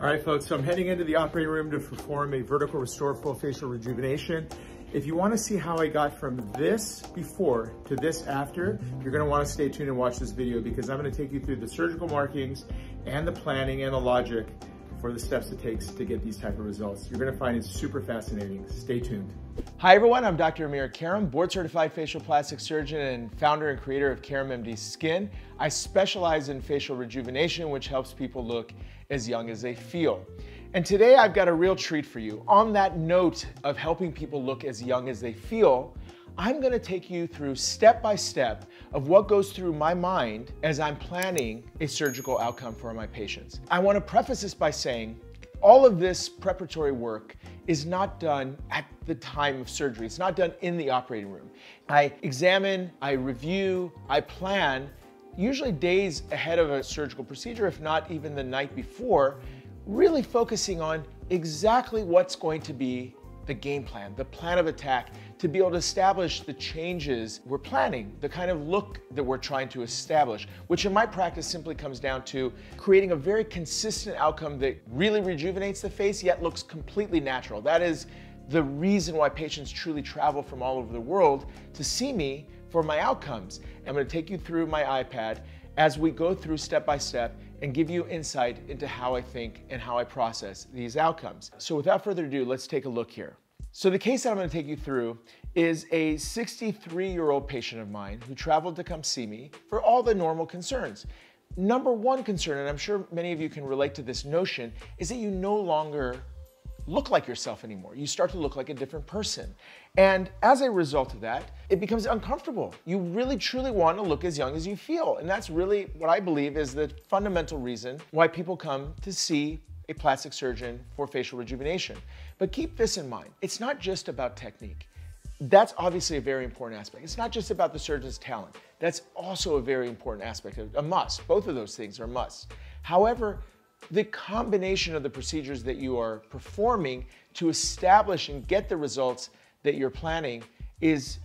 All right, folks, so I'm heading into the operating room to perform a vertical restore full facial rejuvenation. If you wanna see how I got from this before to this after, you're gonna wanna stay tuned and watch this video because I'm gonna take you through the surgical markings and the planning and the logic for the steps it takes to get these type of results. You're gonna find it super fascinating. Stay tuned. Hi everyone, I'm Dr. Amir Karam, board certified facial plastic surgeon and founder and creator of Karam MD Skin. I specialize in facial rejuvenation, which helps people look as young as they feel. And today I've got a real treat for you. On that note of helping people look as young as they feel, I'm gonna take you through step by step of what goes through my mind as I'm planning a surgical outcome for my patients. I wanna preface this by saying all of this preparatory work is not done at the time of surgery. It's not done in the operating room. I examine, I review, I plan, usually days ahead of a surgical procedure, if not even the night before, really focusing on exactly what's going to be the game plan, the plan of attack, to be able to establish the changes we're planning, the kind of look that we're trying to establish, which in my practice simply comes down to creating a very consistent outcome that really rejuvenates the face yet looks completely natural. That is the reason why patients truly travel from all over the world to see me for my outcomes. I'm gonna take you through my iPad as we go through step by step and give you insight into how I think and how I process these outcomes. So without further ado, let's take a look here. So the case that I'm gonna take you through is a 63 year old patient of mine who traveled to come see me for all the normal concerns. Number one concern, and I'm sure many of you can relate to this notion, is that you no longer look like yourself anymore. You start to look like a different person. And as a result of that, it becomes uncomfortable. You really truly want to look as young as you feel. And that's really what I believe is the fundamental reason why people come to see a plastic surgeon for facial rejuvenation. But keep this in mind. It's not just about technique. That's obviously a very important aspect. It's not just about the surgeon's talent. That's also a very important aspect, a must. Both of those things are musts. However, the combination of the procedures that you are performing to establish and get the results that you're planning is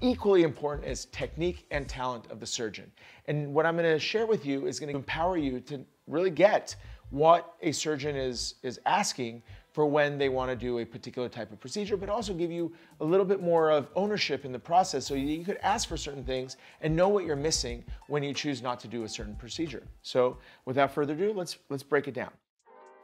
equally important as technique and talent of the surgeon. And what I'm gonna share with you is gonna empower you to really get what a surgeon is, is asking for when they want to do a particular type of procedure, but also give you a little bit more of ownership in the process so you could ask for certain things and know what you're missing when you choose not to do a certain procedure. So without further ado, let's, let's break it down.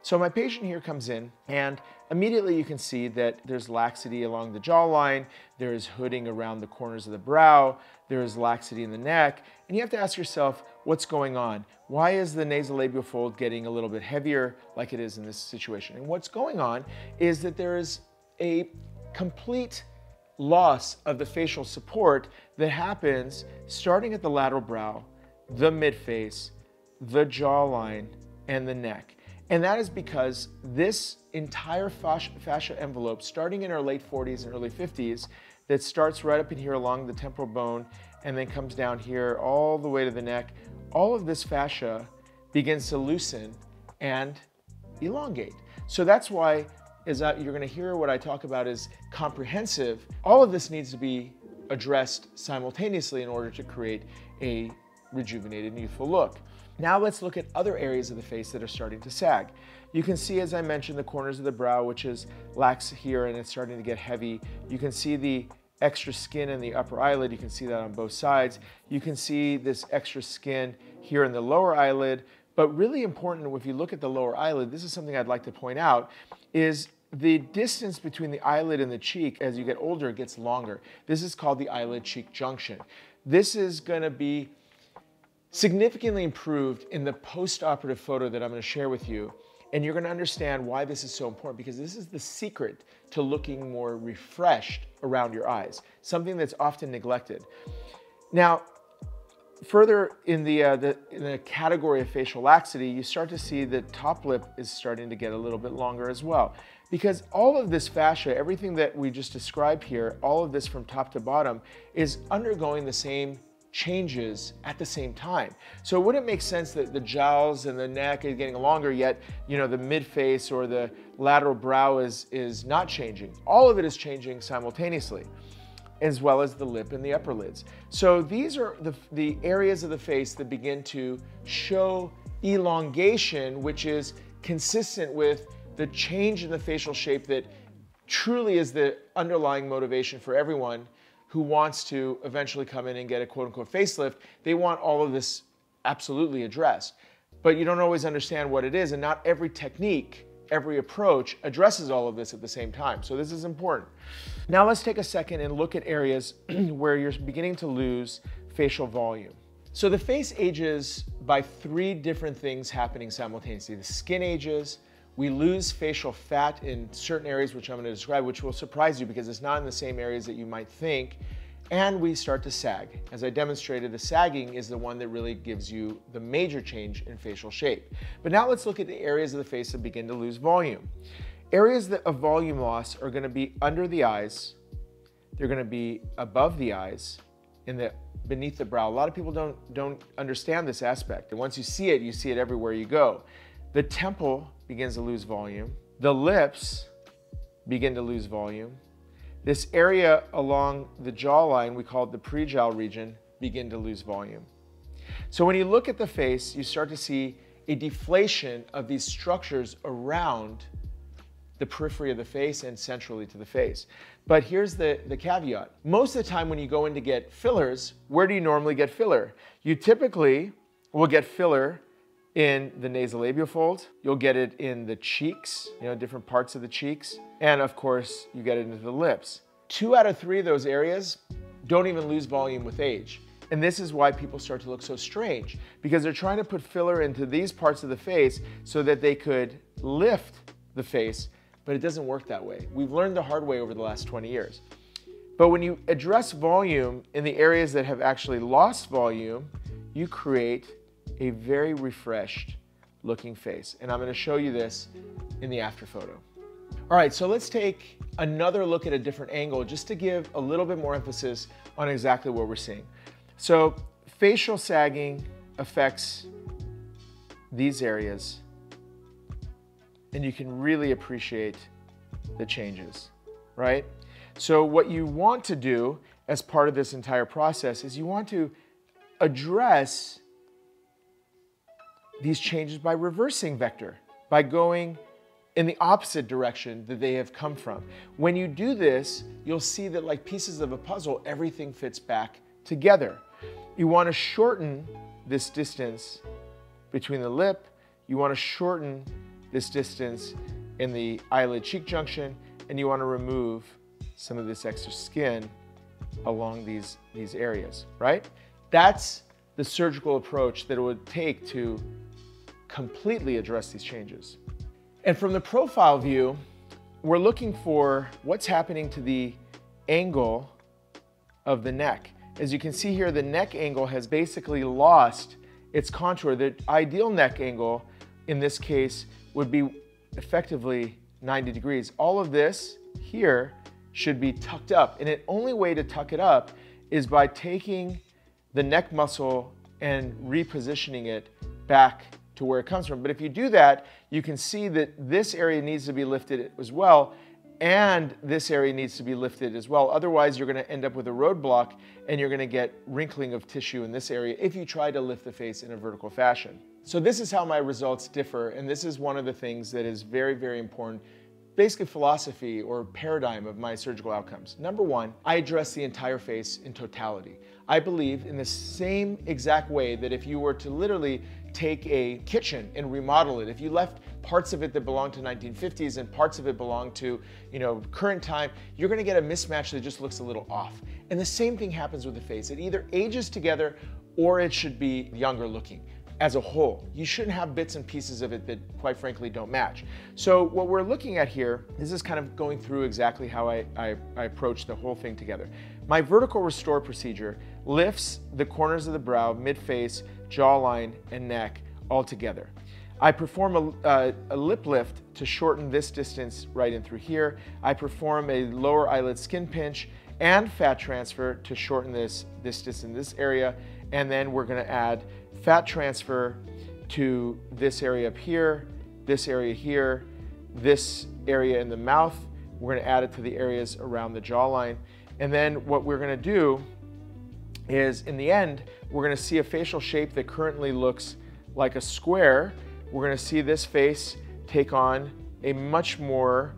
So my patient here comes in and immediately you can see that there's laxity along the jawline, there's hooding around the corners of the brow, there's laxity in the neck, and you have to ask yourself, what's going on? Why is the nasolabial fold getting a little bit heavier like it is in this situation? And what's going on is that there is a complete loss of the facial support that happens starting at the lateral brow, the midface, the jawline, and the neck. And that is because this entire fascia, envelope, starting in our late 40s and early 50s, that starts right up in here along the temporal bone and then comes down here all the way to the neck, all of this fascia begins to loosen and elongate. So that's why is that you're gonna hear what I talk about is comprehensive. All of this needs to be addressed simultaneously in order to create a rejuvenated youthful look. Now let's look at other areas of the face that are starting to sag. You can see, as I mentioned, the corners of the brow, which is lax here and it's starting to get heavy. You can see the extra skin in the upper eyelid. You can see that on both sides. You can see this extra skin here in the lower eyelid. But really important, if you look at the lower eyelid, this is something I'd like to point out, is the distance between the eyelid and the cheek as you get older gets longer. This is called the eyelid cheek junction. This is gonna be significantly improved in the post-operative photo that I'm gonna share with you. And you're gonna understand why this is so important because this is the secret to looking more refreshed around your eyes, something that's often neglected. Now, further in the, uh, the, in the category of facial laxity, you start to see the top lip is starting to get a little bit longer as well. Because all of this fascia, everything that we just described here, all of this from top to bottom, is undergoing the same changes at the same time. So it wouldn't make sense that the jowls and the neck is getting longer yet, you know, the mid face or the lateral brow is, is not changing. All of it is changing simultaneously as well as the lip and the upper lids. So these are the, the areas of the face that begin to show elongation, which is consistent with the change in the facial shape that truly is the underlying motivation for everyone who wants to eventually come in and get a quote unquote facelift. They want all of this absolutely addressed. But you don't always understand what it is, and not every technique, every approach addresses all of this at the same time. So this is important. Now let's take a second and look at areas where you're beginning to lose facial volume. So the face ages by three different things happening simultaneously. The skin ages, we lose facial fat in certain areas, which I'm going to describe, which will surprise you because it's not in the same areas that you might think. And we start to sag. As I demonstrated, the sagging is the one that really gives you the major change in facial shape. But now let's look at the areas of the face that begin to lose volume. Areas that of volume loss are going to be under the eyes, they're going to be above the eyes, in the beneath the brow. A lot of people don't don't understand this aspect. And once you see it, you see it everywhere you go. The temple begins to lose volume. The lips begin to lose volume. This area along the jawline, we call it the prejowl region, begin to lose volume. So when you look at the face, you start to see a deflation of these structures around the periphery of the face and centrally to the face. But here's the, the caveat. Most of the time when you go in to get fillers, where do you normally get filler? You typically will get filler in the nasolabial fold. You'll get it in the cheeks, you know, different parts of the cheeks. And of course, you get it into the lips. Two out of three of those areas don't even lose volume with age. And this is why people start to look so strange because they're trying to put filler into these parts of the face so that they could lift the face, but it doesn't work that way. We've learned the hard way over the last 20 years. But when you address volume in the areas that have actually lost volume, you create a very refreshed looking face. And I'm gonna show you this in the after photo. All right, so let's take another look at a different angle just to give a little bit more emphasis on exactly what we're seeing. So facial sagging affects these areas and you can really appreciate the changes, right? So what you want to do as part of this entire process is you want to address these changes by reversing vector, by going in the opposite direction that they have come from. When you do this, you'll see that like pieces of a puzzle, everything fits back together. You want to shorten this distance between the lip. You want to shorten this distance in the eyelid cheek junction, and you want to remove some of this extra skin along these, these areas, right? That's the surgical approach that it would take to completely address these changes. And from the profile view, we're looking for what's happening to the angle of the neck. As you can see here, the neck angle has basically lost its contour. The ideal neck angle in this case would be effectively 90 degrees. All of this here should be tucked up. And the only way to tuck it up is by taking the neck muscle and repositioning it back to where it comes from. But if you do that, you can see that this area needs to be lifted as well, and this area needs to be lifted as well. Otherwise, you're gonna end up with a roadblock and you're gonna get wrinkling of tissue in this area if you try to lift the face in a vertical fashion. So this is how my results differ, and this is one of the things that is very, very important basically philosophy or paradigm of my surgical outcomes. Number one, I address the entire face in totality. I believe in the same exact way that if you were to literally take a kitchen and remodel it, if you left parts of it that belong to 1950s and parts of it belong to, you know, current time, you're gonna get a mismatch that just looks a little off. And the same thing happens with the face. It either ages together or it should be younger looking as a whole. You shouldn't have bits and pieces of it that quite frankly don't match. So what we're looking at here, this is kind of going through exactly how I, I, I approach the whole thing together. My vertical restore procedure lifts the corners of the brow, mid-face, jawline, and neck all together. I perform a, uh, a, lip lift to shorten this distance right in through here. I perform a lower eyelid skin pinch and fat transfer to shorten this, this distance in this area. And then we're gonna add fat transfer to this area up here, this area here, this area in the mouth. We're gonna add it to the areas around the jawline. And then what we're gonna do is in the end, we're gonna see a facial shape that currently looks like a square. We're gonna see this face take on a much more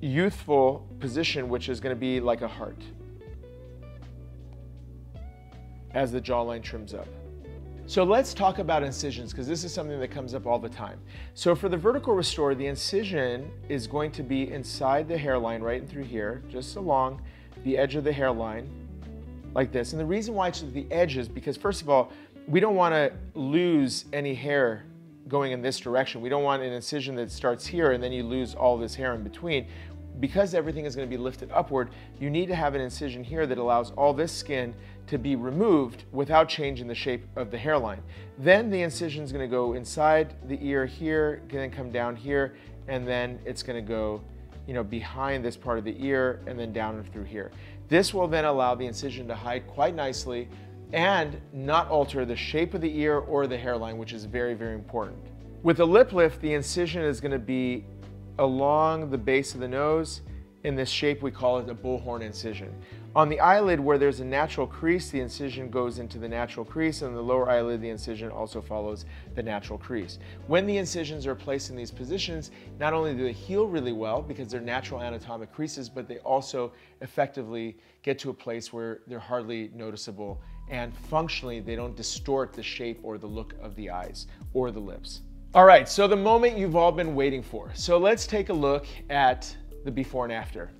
youthful position, which is going to be like a heart as the jawline trims up. So let's talk about incisions because this is something that comes up all the time. So for the vertical restore, the incision is going to be inside the hairline right through here, just along the edge of the hairline like this. And the reason why it's at the edge is because first of all, we don't want to lose any hair going in this direction. We don't want an incision that starts here and then you lose all this hair in between. Because everything is going to be lifted upward, you need to have an incision here that allows all this skin to be removed without changing the shape of the hairline. Then the incision is going to go inside the ear here, then come down here, and then it's going to go you know, behind this part of the ear and then down through here. This will then allow the incision to hide quite nicely and not alter the shape of the ear or the hairline, which is very, very important. With a lip lift, the incision is going to be along the base of the nose. In this shape, we call it a bullhorn incision. On the eyelid, where there's a natural crease, the incision goes into the natural crease, and the lower eyelid, the incision also follows the natural crease. When the incisions are placed in these positions, not only do they heal really well because they're natural anatomic creases, but they also effectively get to a place where they're hardly noticeable and functionally they don't distort the shape or the look of the eyes or the lips. All right, so the moment you've all been waiting for. So let's take a look at the before and after.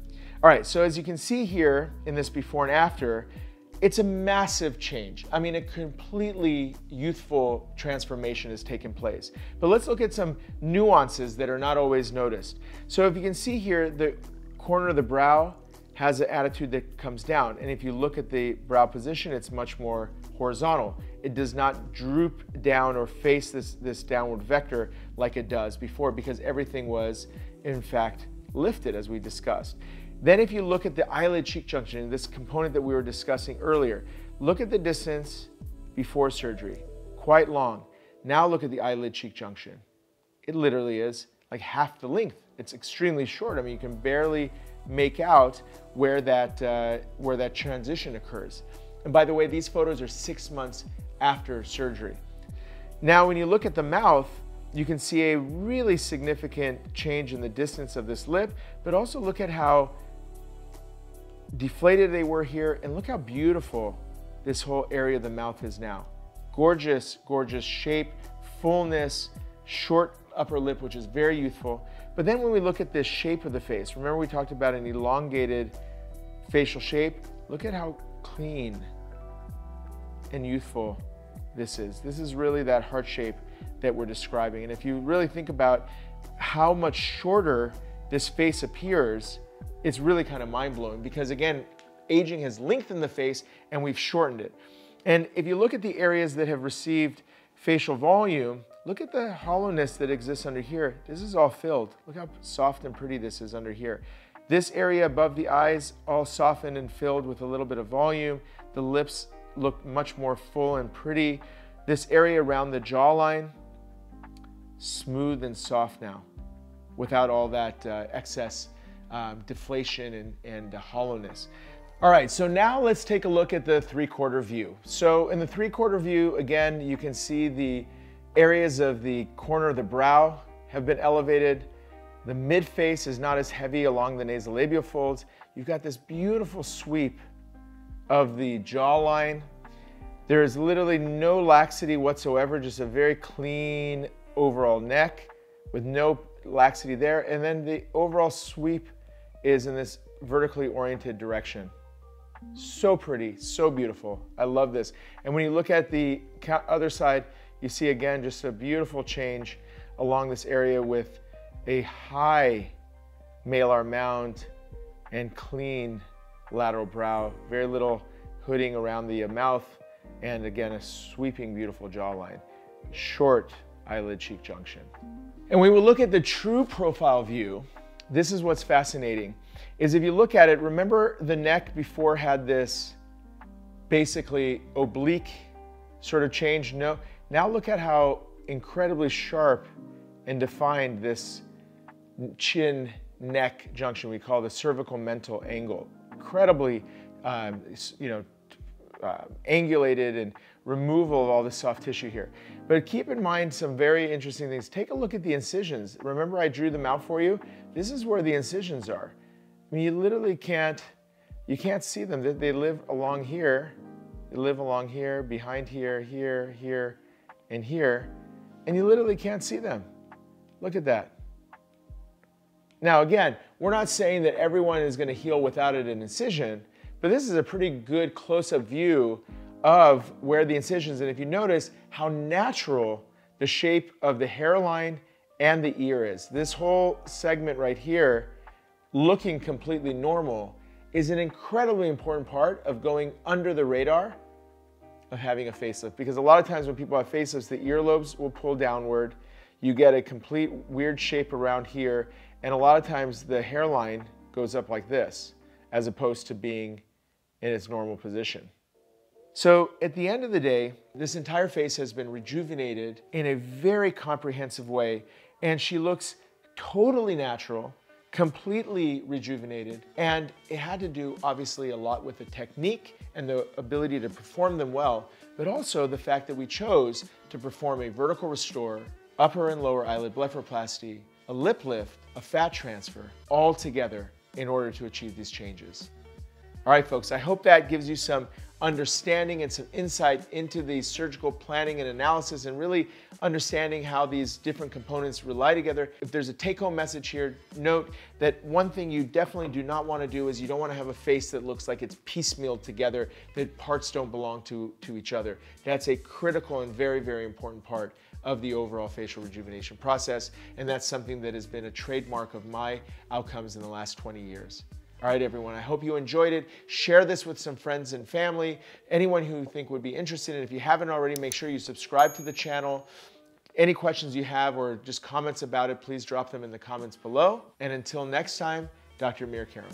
All right, so as you can see here in this before and after, it's a massive change. I mean, a completely youthful transformation has taken place. But let's look at some nuances that are not always noticed. So if you can see here, the corner of the brow has an attitude that comes down. And if you look at the brow position, it's much more horizontal. It does not droop down or face this, this downward vector like it does before because everything was, in fact, lifted as we discussed. Then if you look at the eyelid cheek junction, this component that we were discussing earlier, look at the distance before surgery, quite long. Now look at the eyelid cheek junction. It literally is like half the length. It's extremely short. I mean, you can barely make out where that, uh, where that transition occurs. And by the way, these photos are six months after surgery. Now, when you look at the mouth, you can see a really significant change in the distance of this lip, but also look at how deflated they were here and look how beautiful this whole area of the mouth is now. Gorgeous, gorgeous shape, fullness, short upper lip, which is very youthful. But then when we look at this shape of the face, remember we talked about an elongated facial shape? Look at how clean and youthful this is. This is really that heart shape that we're describing. And if you really think about how much shorter this face appears, it's really kind of mind blowing because again, aging has lengthened the face and we've shortened it. And if you look at the areas that have received facial volume, look at the hollowness that exists under here. This is all filled. Look how soft and pretty this is under here. This area above the eyes all softened and filled with a little bit of volume. The lips look much more full and pretty. This area around the jawline, smooth and soft now without all that uh, excess um, deflation and, and uh, hollowness. All right, so now let's take a look at the three-quarter view. So in the three-quarter view, again, you can see the areas of the corner of the brow have been elevated. The mid face is not as heavy along the nasolabial folds. You've got this beautiful sweep of the jawline. There is literally no laxity whatsoever, just a very clean overall neck with no laxity there. And then the overall sweep is in this vertically oriented direction. So pretty, so beautiful. I love this. And when you look at the other side, you see again just a beautiful change along this area with a high malar mound and clean lateral brow, very little hooding around the mouth, and again, a sweeping, beautiful jawline. Short eyelid cheek junction. And when we look at the true profile view, this is what's fascinating, is if you look at it, remember the neck before had this basically oblique sort of change? No, now look at how incredibly sharp and defined this chin neck junction we call the cervical mental angle. Incredibly, um, you know, uh, angulated and removal of all the soft tissue here. But keep in mind some very interesting things. Take a look at the incisions. Remember I drew them out for you? This is where the incisions are. I mean, you literally can't, you can't see them. They, they live along here. They live along here, behind here, here, here, and here. And you literally can't see them. Look at that. Now again, we're not saying that everyone is gonna heal without an incision, but this is a pretty good close-up view of where the incisions, and if you notice how natural the shape of the hairline and the ear is. This whole segment right here, looking completely normal, is an incredibly important part of going under the radar of having a facelift. Because a lot of times when people have facelifts, the earlobes will pull downward, you get a complete weird shape around here, and a lot of times the hairline goes up like this, as opposed to being in its normal position. So at the end of the day, this entire face has been rejuvenated in a very comprehensive way, and she looks totally natural, completely rejuvenated, and it had to do obviously a lot with the technique and the ability to perform them well, but also the fact that we chose to perform a vertical restore, upper and lower eyelid blepharoplasty, a lip lift, a fat transfer, all together in order to achieve these changes. All right, folks, I hope that gives you some understanding and some insight into the surgical planning and analysis and really understanding how these different components rely together. If there's a take-home message here, note that one thing you definitely do not want to do is you don't want to have a face that looks like it's piecemealed together, that parts don't belong to, to each other. That's a critical and very, very important part of the overall facial rejuvenation process, and that's something that has been a trademark of my outcomes in the last 20 years. All right, everyone, I hope you enjoyed it. Share this with some friends and family, anyone who you think would be interested. And if you haven't already, make sure you subscribe to the channel. Any questions you have or just comments about it, please drop them in the comments below. And until next time, Dr. Amir Karam.